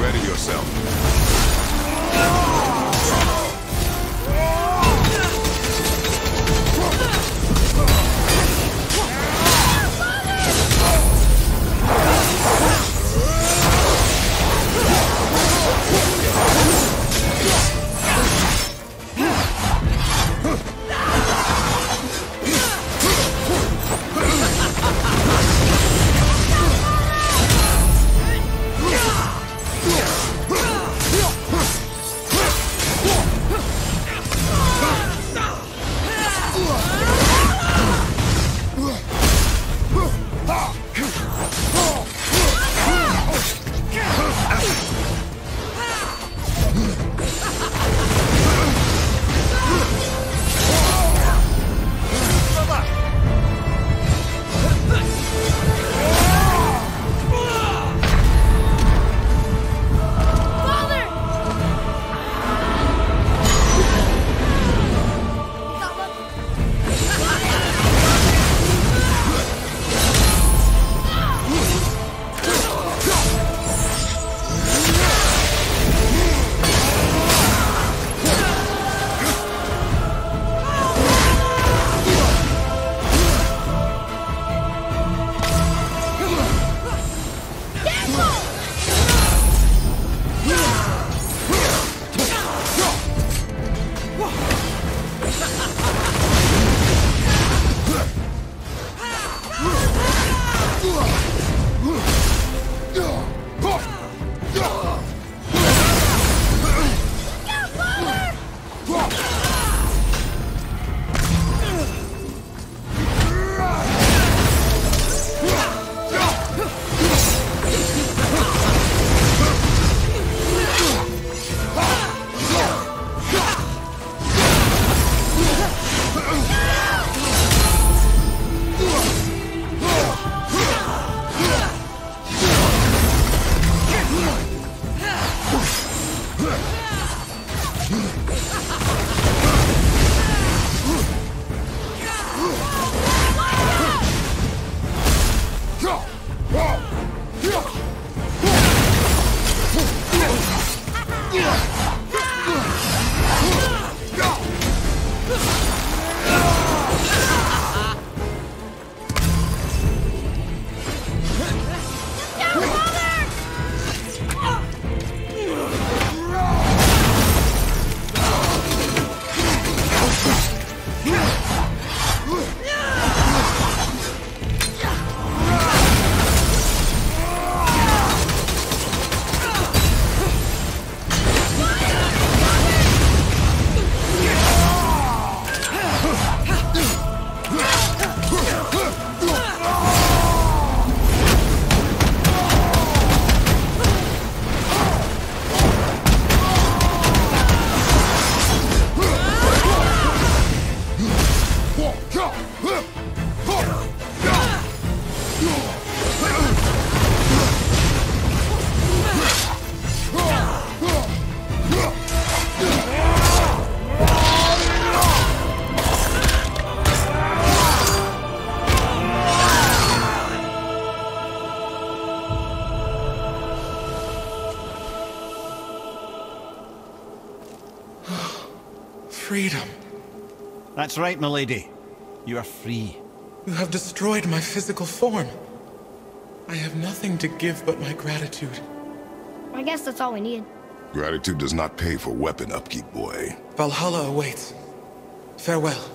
Ready yourself. Freedom. That's right, milady. You are free. You have destroyed my physical form. I have nothing to give but my gratitude. I guess that's all we need. Gratitude does not pay for weapon upkeep, boy. Valhalla awaits. Farewell.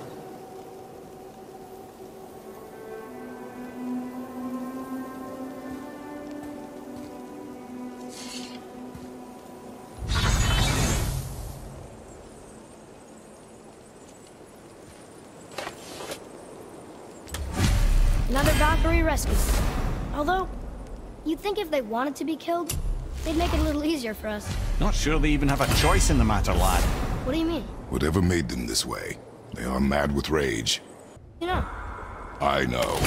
Another Valkyrie rescue. Although, you'd think if they wanted to be killed, they'd make it a little easier for us. Not sure they even have a choice in the matter, lad. What do you mean? Whatever made them this way, they are mad with rage. You know, I know.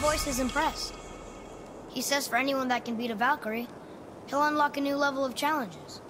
Voice is impressed. He says for anyone that can beat a Valkyrie, he'll unlock a new level of challenges.